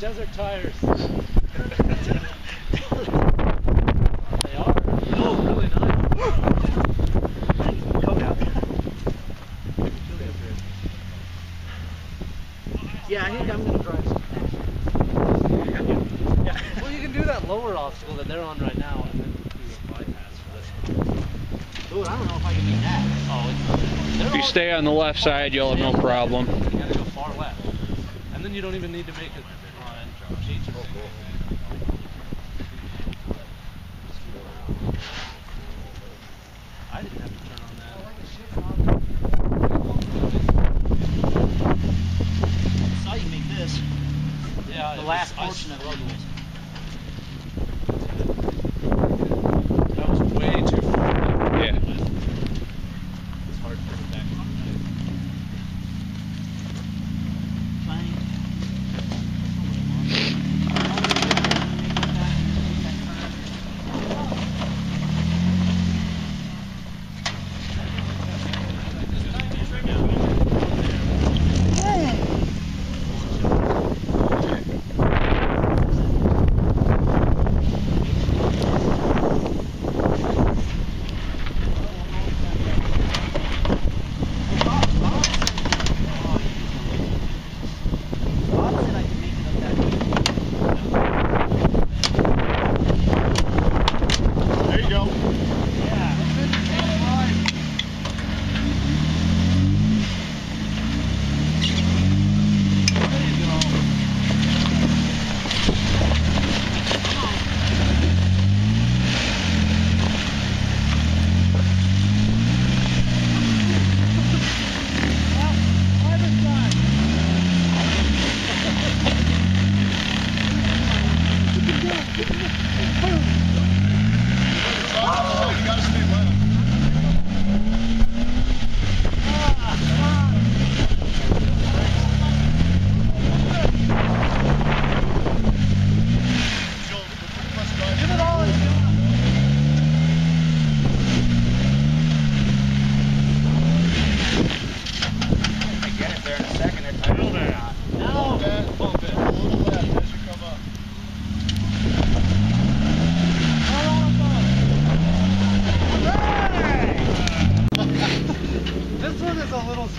desert tires. they are. Oh, really nice. Yeah, I think I'm gonna drive some Yeah. Well, you can do that lower obstacle that they're on right now, and then do a bypass for this one. Dude, I don't know if I can beat that. Oh, it's If you stay on the left side, you'll have no problem. You gotta go far left, and then you don't even need to make it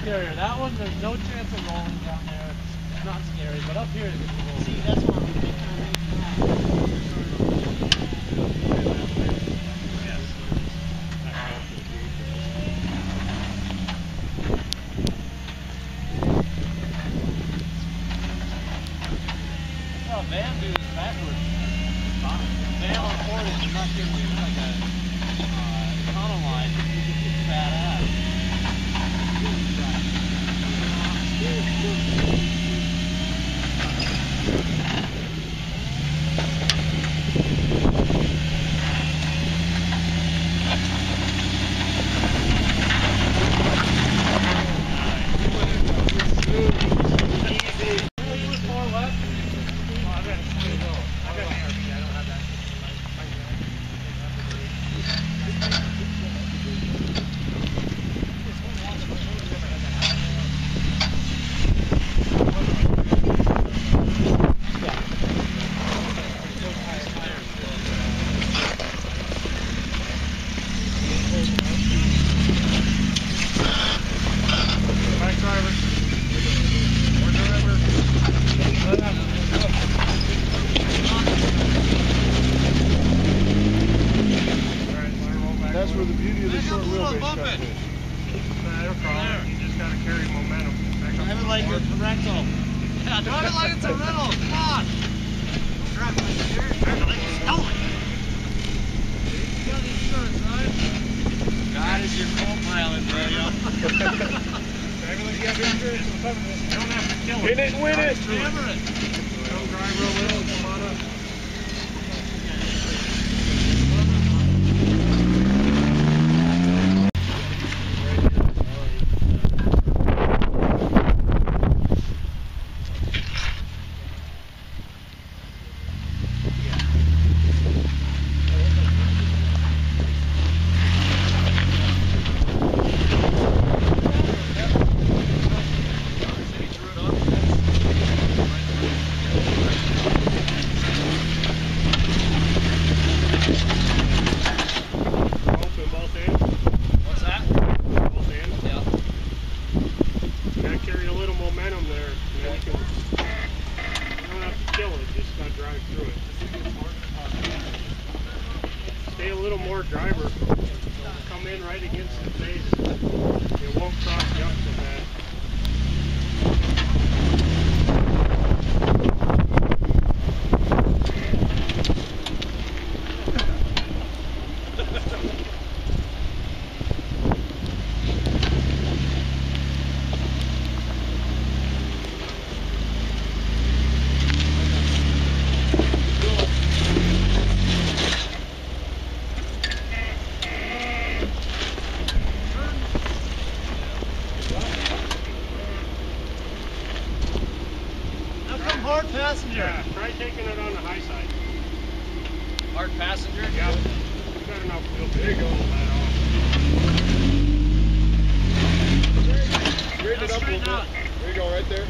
scarier. That one, there's no chance of rolling down there. It's not scary, but up here, it's a little. See, that's what I'm thinking. van do this backwards. Van on 40 is not giving you like a uh, tunnel line. It's badass. That's where the beauty of the short wheelbase bump stuff it. is. You just gotta carry momentum. Drive it like it's a rental. Yeah, drive it like it's a rental. Come on. Drive it like it's yours. Drive it like it's stolen. You got insurance, right? God is your co-pilot, bro. You don't have to kill Hit it, win it. Hammer it. Don't drive real well, come on up. Right drive through it. More driver. Come in right against the face. It won't cross you up so bad. How come hard passenger? Yeah, try taking it on the high side. Hard passenger? Yeah. You got enough wheel to there you go. Straighten it up a. There you go, right there.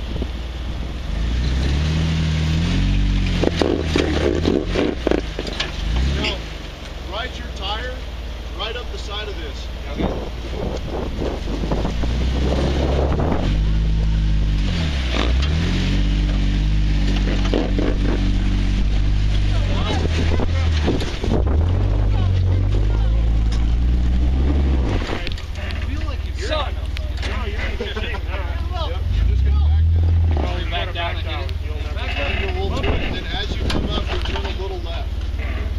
Now, ride your tire right up the side of this. Son No, you're in good shape now. Yep, you're just gonna back down. Oh, you back gotta down back and down. hit You'll never Back back down. Take a little bit, and then as you come up, you turn a little left.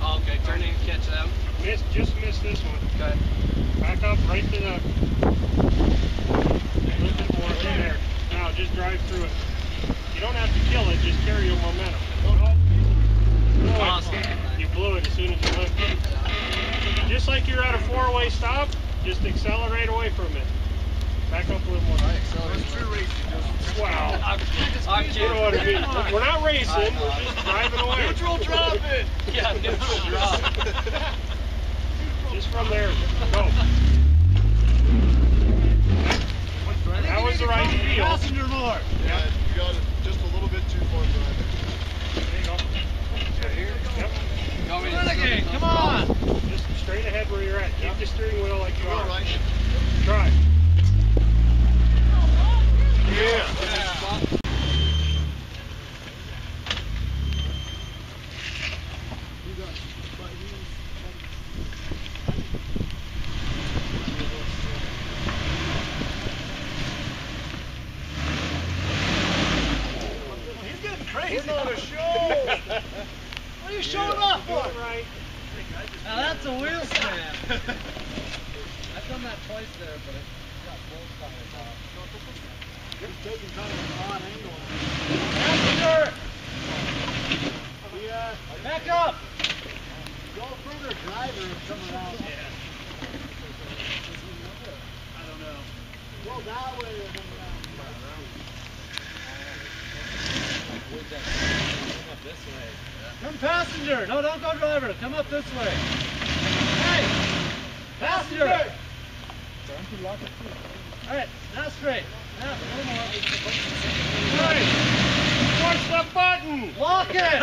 Oh, okay, turn in and catch them. Miss, just miss this one. Okay. Back up right to the. A little bit more in there. Now just drive through it. You don't have to kill it, just carry your momentum. Oh, blew it. Awesome. You blew it as soon as you lifted. Just like you're at a four-way stop, just accelerate away from it. Back up a little more. Wow. I'm, I'm You kidding. know what I mean? We're not racing, we're just driving away. Neutral drop it! Yeah, neutral drop. Just from there, go. That was the right feel. Passenger more. Yeah, you got it just a little bit too far driving. There you go. Yep. You want me to Come on. Just straight ahead where you're at. Keep the steering wheel like you Go are. right. Try. Yeah. Crazy. We're not a show! What are you showing off for? right. Now that's a wheel stand. I've done that twice there, but it got both tires off. You're taking kind of an odd angle. Passenger! uh, Back up! Go further, driver, and come around. I don't know. Go that way and then around. Come passenger! No, don't go driver. Come up this way. Hey! Passenger! Alright, now straight. Now, a little more. Right. Push the button. Lock it!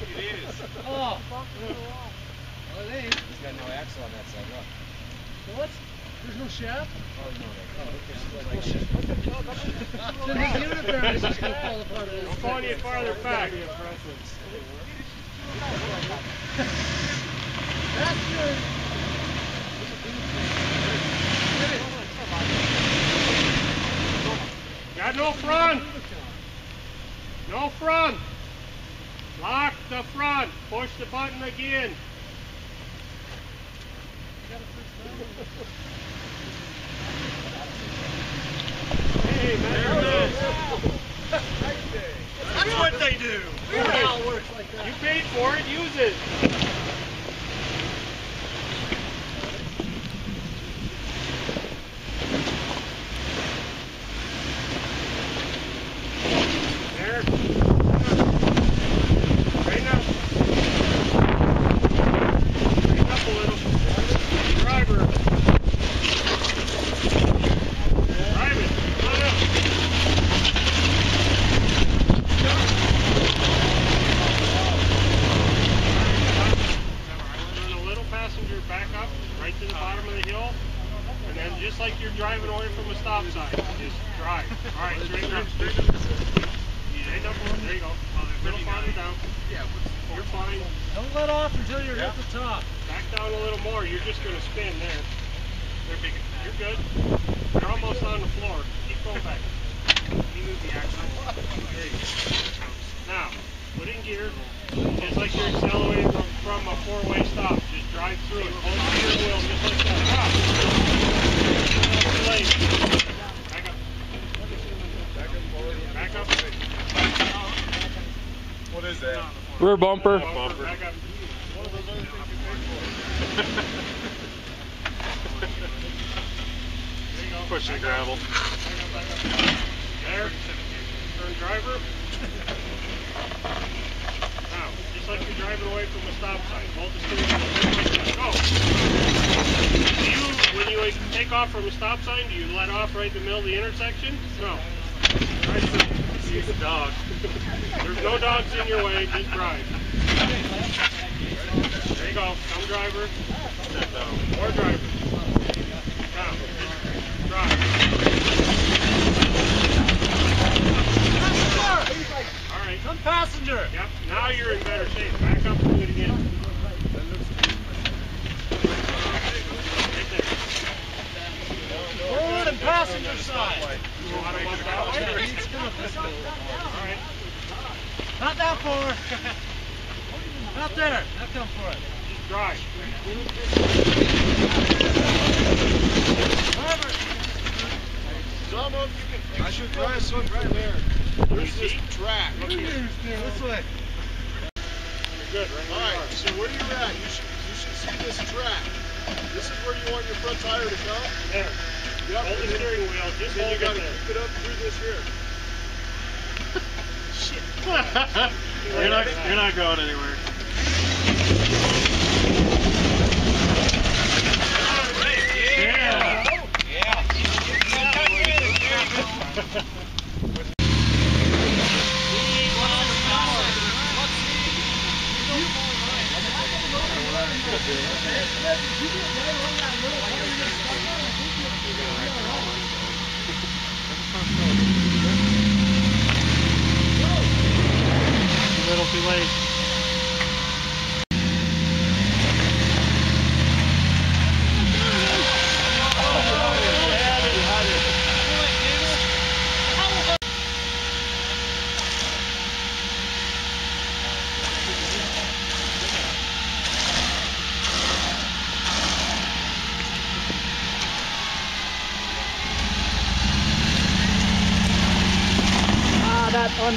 It is. Oh. Well, it ain't. He's got no axle on that side, look. What? There's no shaft? Oh, no. Oh, Then his unit bearing is just gonna fall apart. Pulling you farther back. Passenger! Got no front. No front. Lock the front. Push the button again. Hey, man. That's what they do! You paid for it, use it. There. Straighten up. Straighten up a little. Driver. Drive it. Come on up. Turn a little passenger back up, right to the bottom of the hill, and then just like you're driving away from a stop sign, just drive. All right, straighten up, straighten up. Stay down. There you go. A little farther down. Yeah, You're fine. Don't let off until you're Yeah. at the top. Back down a little more. You're just gonna spin there. You're good. You're almost on the floor. Keep going back. You move the axle. There you go. Now, put in gear. Just like you're accelerating from, from a four-way stop. Just drive through it. Hold the steering wheel just like that. Stop. Delay. Back up. Back up. What is that? Rear bumper. Bumper. Pushing gravel. There. Turn driver. Now, just like you're driving away from a stop sign, hold the steering wheel. Go. Do you, when you take off from a stop sign, do you let off right in the middle of the intersection? No. Right Use the dog. There's no dogs in your way, just drive. There you go. Come driver. More driver. Now, drive. All right. Come passenger. Yep. Now you're in better shape. Back up and do it again. Right there. Forward and passenger side. You want to bump that way? All right. Not that far. Not there. Now come for it. Just drive. Some of you can, you should drive some right there. There's this track. This way. You're good, right? All right, so where you're at, you should you should see this track. This is where you want your front tire to come. There. Yep. Hold the steering wheel. Just Then hold you gotta there. keep it up through this here. You're not, you're not going anywhere.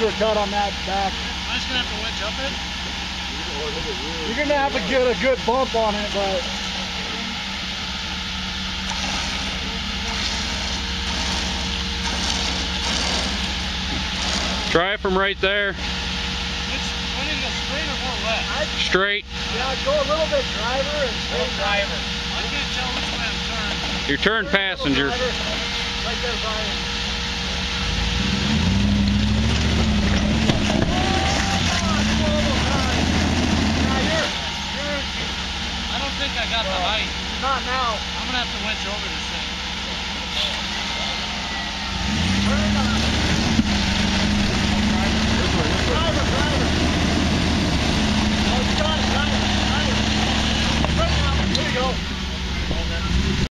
Undercut on that back. I'm just gonna have to winch up it. You're gonna have to get a good bump on it, but. Try it from right there. Which one the straight or more left? Straight. Yeah, go a little bit driver and straight driver. I can't tell which way I'm turning. Your turn passenger. Right there, Brian.